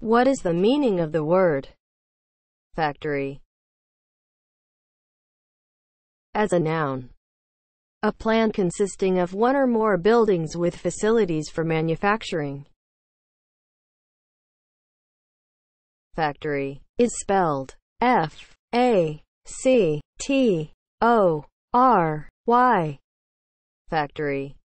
What is the meaning of the word factory as a noun? A plant consisting of one or more buildings with facilities for manufacturing. Factory is spelled F A C T O R Y. Factory